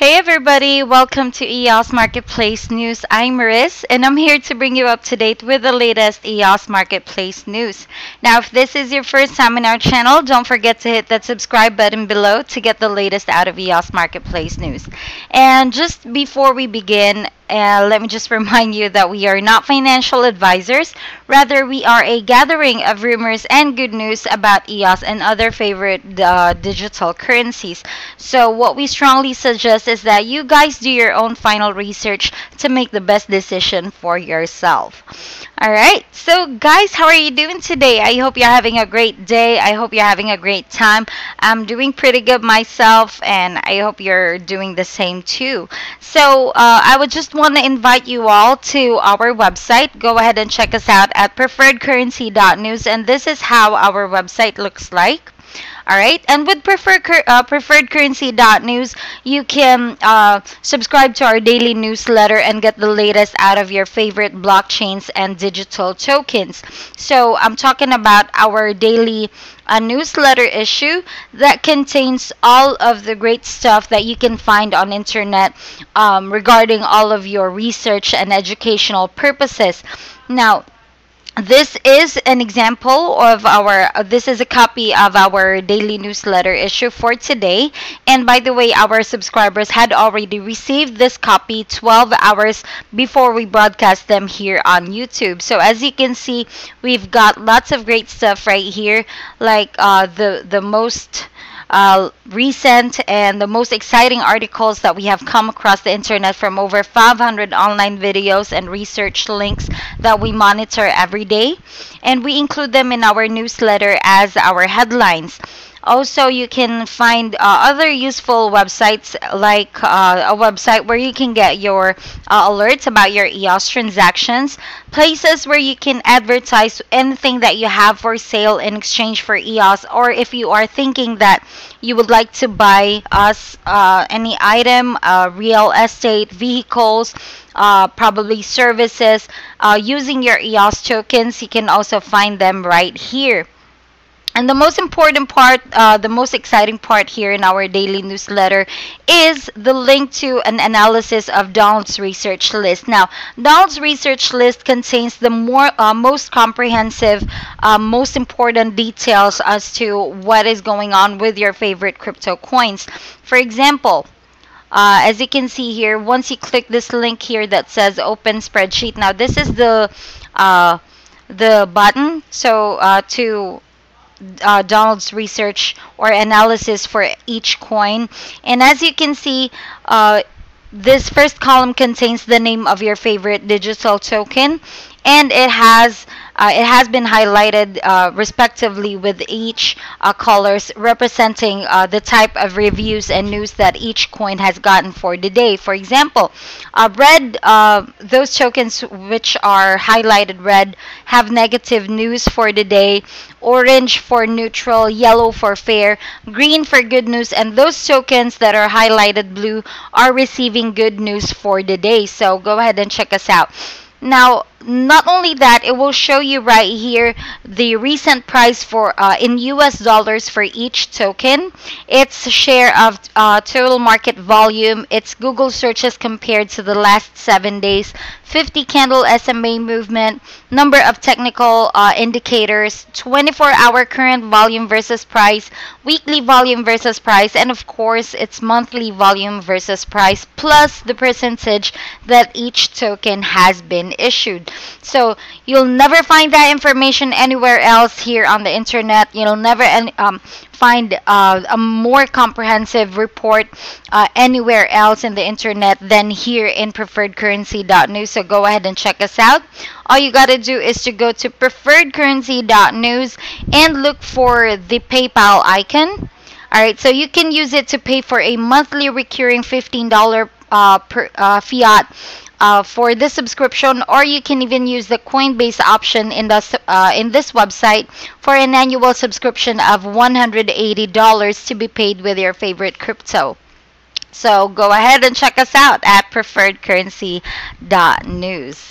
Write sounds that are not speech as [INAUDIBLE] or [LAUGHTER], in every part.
Hey everybody, welcome to EOS Marketplace News. I'm Maris and I'm here to bring you up to date with the latest EOS Marketplace news. Now, if this is your first time in our channel, don't forget to hit that subscribe button below to get the latest out of EOS Marketplace news. And just before we begin, uh, let me just remind you that we are not financial advisors. Rather, we are a gathering of rumors and good news about EOS and other favorite uh, digital currencies. So, what we strongly suggest is that you guys do your own final research to make the best decision for yourself. All right, so guys, how are you doing today? I hope you're having a great day. I hope you're having a great time. I'm doing pretty good myself, and I hope you're doing the same too. So, uh, I would just want to invite you all to our website. Go ahead and check us out at preferredcurrency.news, and this is how our website looks like. All right, and with preferred uh, preferredcurrency.news, you can uh, subscribe to our daily newsletter and get the latest out of your favorite blockchains and digital tokens. So I'm talking about our daily uh, newsletter issue that contains all of the great stuff that you can find on internet um, regarding all of your research and educational purposes. Now, this is an example of our this is a copy of our daily newsletter issue for today. And by the way our subscribers had already received this copy 12 hours before we broadcast them here on youtube. So as you can see we've got lots of great stuff right here like uh, the the most uh, recent and the most exciting articles that we have come across the internet from over 500 online videos and research links that we monitor every day. And we include them in our newsletter as our headlines. Also, you can find uh, other useful websites like uh, a website where you can get your uh, alerts about your EOS transactions, places where you can advertise anything that you have for sale in exchange for EOS, or if you are thinking that you would like to buy us uh, any item, uh, real estate, vehicles, uh, probably services, using your EOS tokens, you can also find them right here. And the most important part, uh, the most exciting part here in our daily newsletter is the link to an analysis of Donald's research list. Now, Donald's research list contains the more uh, most comprehensive, uh, most important details as to what is going on with your favorite crypto coins. For example, uh, as you can see here, once you click this link here that says open spreadsheet, now this is the uh, the button. So uh, to uh, Donald's research or analysis for each coin. And as you can see, uh, this first column contains the name of your favorite digital token and it has uh, it has been highlighted uh, respectively with each uh, colors representing uh, the type of reviews and news that each coin has gotten for the day. For example, uh, red, uh, those tokens which are highlighted red have negative news for the day, orange for neutral, yellow for fair, green for good news, and those tokens that are highlighted blue are receiving good news for the day. So go ahead and check us out. Now, not only that, it will show you right here the recent price for uh, in US dollars for each token, its share of uh, total market volume, its Google searches compared to the last seven days, 50 candle SMA movement, number of technical uh, indicators, 24 hour current volume versus price, weekly volume versus price, and of course its monthly volume versus price, plus the percentage that each token has been issued. So you'll never find that information anywhere else here on the internet. You'll never um, find uh, a more comprehensive report uh, anywhere else in the internet than here in preferredcurrency.news. So go ahead and check us out. All you got to do is to go to preferredcurrency.news and look for the PayPal icon. All right, so you can use it to pay for a monthly recurring $15 uh, per, uh, fiat uh, for this subscription or you can even use the Coinbase option in, the, uh, in this website for an annual subscription of $180 to be paid with your favorite crypto. So go ahead and check us out at preferredcurrency.news.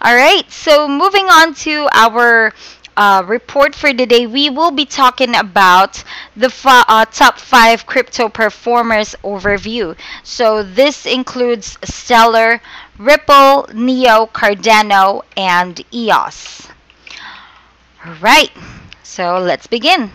All right, so moving on to our uh, report for today, we will be talking about the uh, top five crypto performers overview. So this includes Stellar, Ripple, Neo, Cardano, and EOS. All right, so let's begin.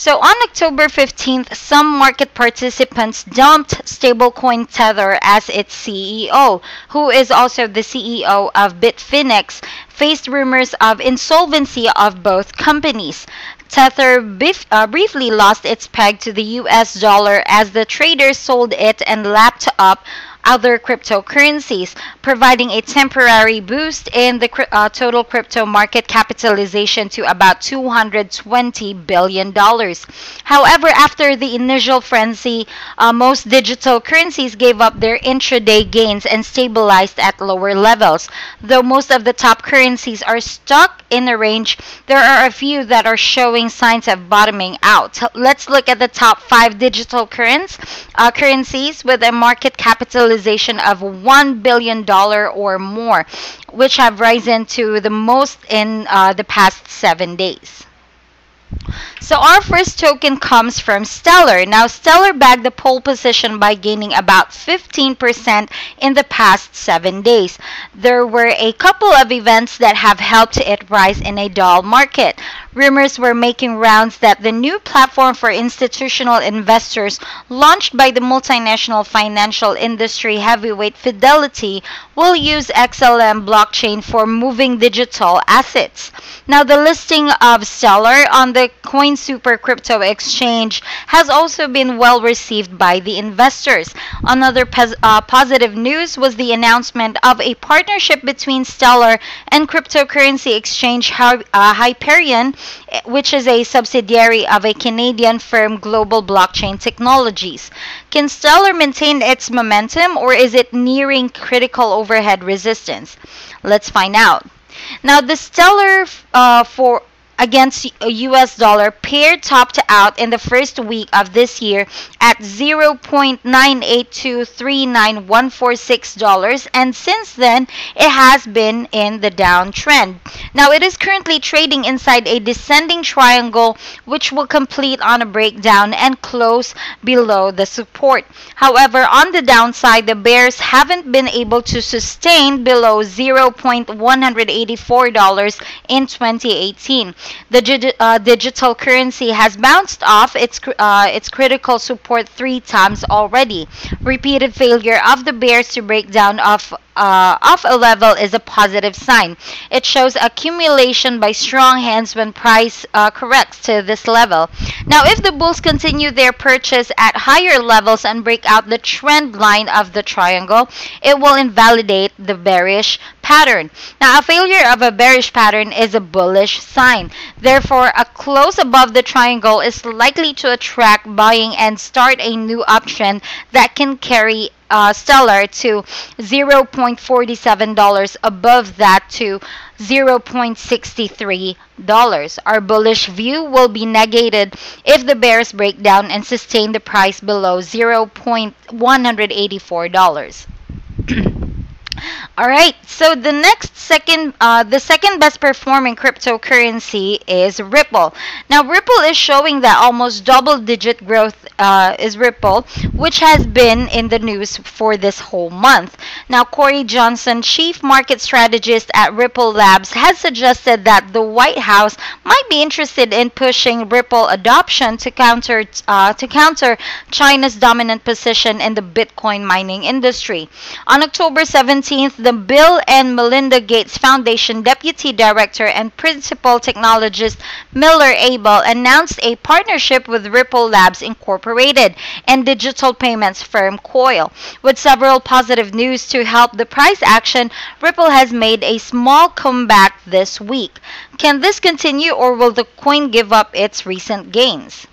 So on October 15th, some market participants dumped stablecoin Tether as its CEO, who is also the CEO of Bitfinex, faced rumors of insolvency of both companies. Tether brief, uh, briefly lost its peg to the US dollar as the traders sold it and lapped up other cryptocurrencies, providing a temporary boost in the uh, total crypto market capitalization to about $220 billion. However, after the initial frenzy, uh, most digital currencies gave up their intraday gains and stabilized at lower levels. Though most of the top currencies are stuck in a range, there are a few that are showing signs of bottoming out. Let's look at the top five digital currents, uh, currencies with a market capitalization capitalization of $1 billion or more, which have risen to the most in uh, the past seven days. So our first token comes from Stellar. Now Stellar bagged the pole position by gaining about 15% in the past 7 days. There were a couple of events that have helped it rise in a dull market. Rumors were making rounds that the new platform for institutional investors launched by the multinational financial industry heavyweight Fidelity will use XLM blockchain for moving digital assets. Now the listing of Stellar on the CoinSuper crypto exchange has also been well received by the investors. Another uh, positive news was the announcement of a partnership between Stellar and cryptocurrency exchange uh, Hyperion which is a subsidiary of a Canadian firm Global Blockchain Technologies. Can Stellar maintain its momentum or is it nearing critical overhead resistance? Let's find out. Now, the Stellar uh, for against US dollar pair topped out in the first week of this year at $0.9823914 and since then it has been in the downtrend. Now it is currently trading inside a descending triangle which will complete on a breakdown and close below the support. However, on the downside, the bears haven't been able to sustain below $0.184 in 2018. The uh, digital currency has bounced off its uh, its critical support three times already. Repeated failure of the bears to break down of uh, off a level is a positive sign. It shows accumulation by strong hands when price uh, corrects to this level. Now, if the bulls continue their purchase at higher levels and break out the trend line of the triangle, it will invalidate the bearish pattern. Now, a failure of a bearish pattern is a bullish sign. Therefore, a close above the triangle is likely to attract buying and start a new uptrend that can carry uh, Stellar to $0.47 above that to $0.63. Our bullish view will be negated if the bears break down and sustain the price below $0.184. [CLEARS THROAT] All right, so the next second, uh, the second best performing cryptocurrency is Ripple. Now, Ripple is showing that almost double digit growth uh, is Ripple, which has been in the news for this whole month. Now, Cory Johnson, chief market strategist at Ripple Labs, has suggested that the White House might be interested in pushing Ripple adoption to counter uh, to counter China's dominant position in the Bitcoin mining industry. On October 17th, the Bill and Melinda Gates Foundation Deputy Director and Principal Technologist Miller Abel announced a partnership with Ripple Labs Incorporated and digital payments firm Coil. With several positive news to help the price action, Ripple has made a small comeback this week. Can this continue or will the coin give up its recent gains?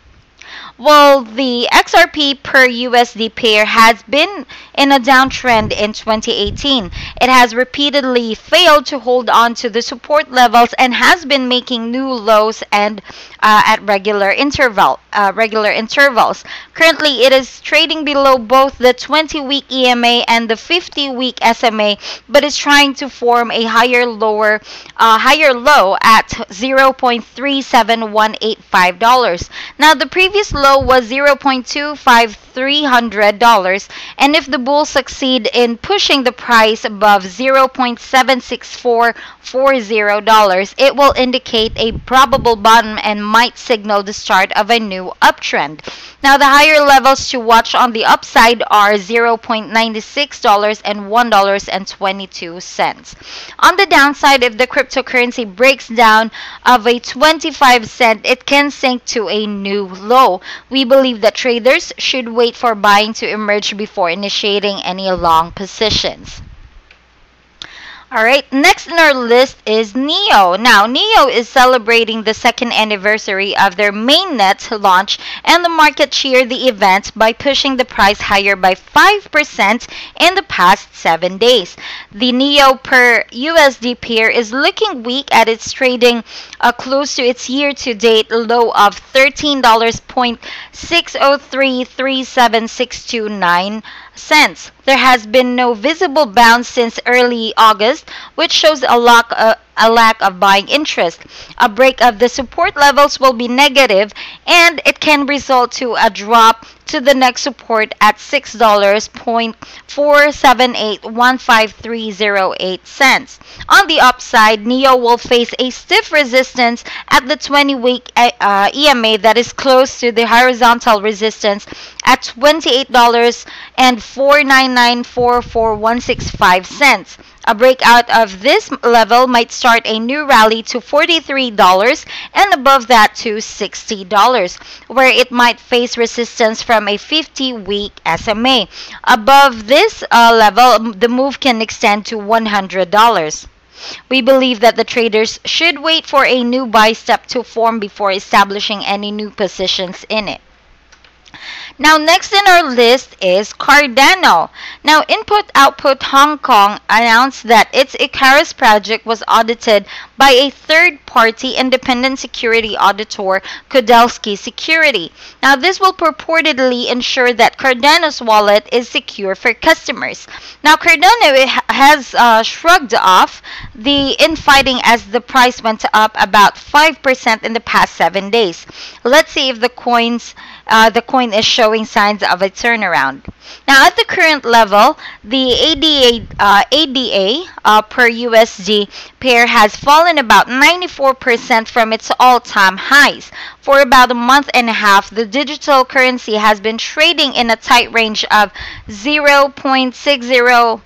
Well, the XRP per USD pair has been in a downtrend in 2018. It has repeatedly failed to hold on to the support levels and has been making new lows and uh, at regular interval uh, regular intervals. Currently, it is trading below both the 20-week EMA and the 50-week SMA, but is trying to form a higher lower uh, higher low at 0.37185 dollars. Now, the previous low was 0.25300 dollars, and if the bulls succeed in pushing the price above 0.76440 dollars, it will indicate a probable bottom and might signal the start of a new uptrend. Now, the higher levels to watch on the upside are $0.96 and $1.22. On the downside, if the cryptocurrency breaks down of a 25 cent, it can sink to a new low. We believe that traders should wait for buying to emerge before initiating any long positions. All right, next in our list is NEO. Now, NEO is celebrating the second anniversary of their mainnet launch, and the market cheered the event by pushing the price higher by 5% in the past seven days. The NEO per USD pair is looking weak at its trading uh, close to its year to date low of $13.60337629 cents. There has been no visible bounce since early August, which shows a lack, uh, a lack of buying interest. A break of the support levels will be negative and it can result to a drop to the next support at $6.4781538 On the upside, NEO will face a stiff resistance at the 20-week uh, EMA that is close to the horizontal resistance at $28.4994416.5. A breakout of this level might start a new rally to $43 and above that to $60, where it might face resistance from a 50 week SMA. Above this uh, level, the move can extend to $100. We believe that the traders should wait for a new buy step to form before establishing any new positions in it. Now, next in our list is Cardano. Now, Input Output Hong Kong announced that its Icarus project was audited by a third-party independent security auditor, Kudelski Security. Now, this will purportedly ensure that Cardano's wallet is secure for customers. Now, Cardano has uh, shrugged off the infighting as the price went up about 5% in the past seven days. Let's see if the coins uh, the coin is signs of a turnaround. Now, at the current level, the ADA, uh, ADA uh, per USD pair has fallen about 94% from its all time highs. For about a month and a half, the digital currency has been trading in a tight range of 0.60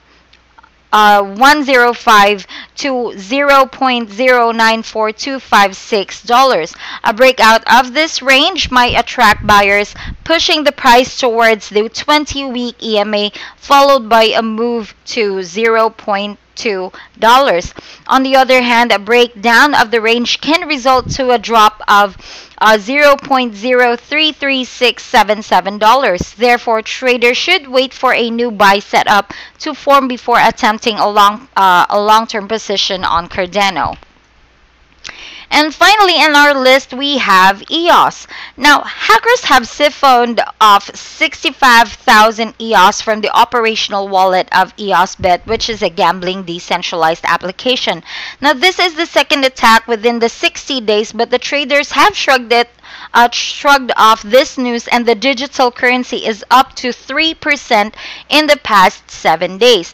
uh, 105 to 0.094256 dollars. A breakout of this range might attract buyers, pushing the price towards the 20-week EMA, followed by a move to 0. $2. On the other hand, a breakdown of the range can result to a drop of uh, $0.033677. Therefore, traders should wait for a new buy setup to form before attempting a long uh, a long-term position on Cardano. And finally, in our list, we have EOS. Now, hackers have siphoned off 65,000 EOS from the operational wallet of EOSBet, which is a gambling decentralized application. Now, this is the second attack within the 60 days, but the traders have shrugged it uh, shrugged off this news and the digital currency is up to 3% in the past seven days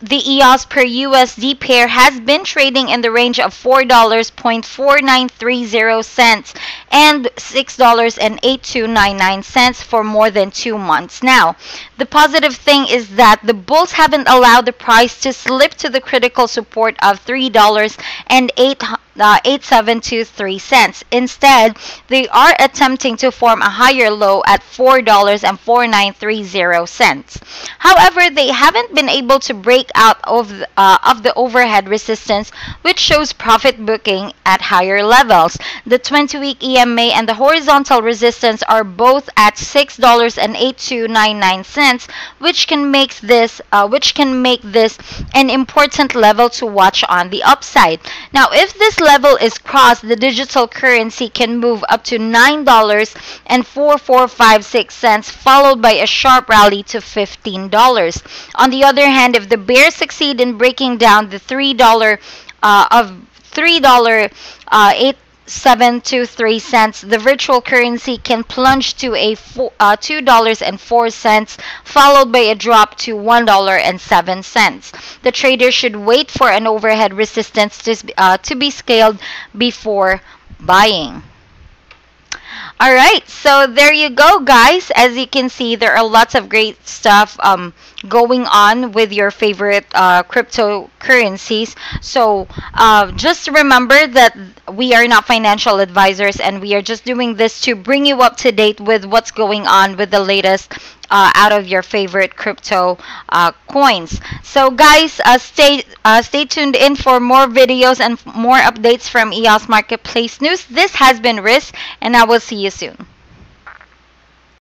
the EOS per USD pair has been trading in the range of $4.4930 and $6.8299 for more than two months now. The positive thing is that the bulls haven't allowed the price to slip to the critical support of $3 and 8 uh, 8723 cents. Instead, they are attempting to form a higher low at $4.4930. However, they haven't been able to break out of uh, of the overhead resistance, which shows profit booking at higher levels. The 20-week EMA and the horizontal resistance are both at $6.8299, which can make this uh, which can make this an important level to watch on the upside. Now, if this level is crossed, the digital currency can move up to $9.4456, followed by a sharp rally to $15. On the other hand, if the bears succeed in breaking down the $3 uh, of $3 uh, 8 723 cents. The virtual currency can plunge to a four, uh, $2.04 followed by a drop to $1.07 the trader should wait for an overhead resistance to, uh, to be scaled before buying all right, so there you go, guys. As you can see, there are lots of great stuff um, going on with your favorite uh, cryptocurrencies. So uh, just remember that we are not financial advisors and we are just doing this to bring you up to date with what's going on with the latest uh, out of your favorite crypto uh, coins. So guys, uh, stay uh, stay tuned in for more videos and more updates from EOS Marketplace News. This has been Riz, and I will see you soon.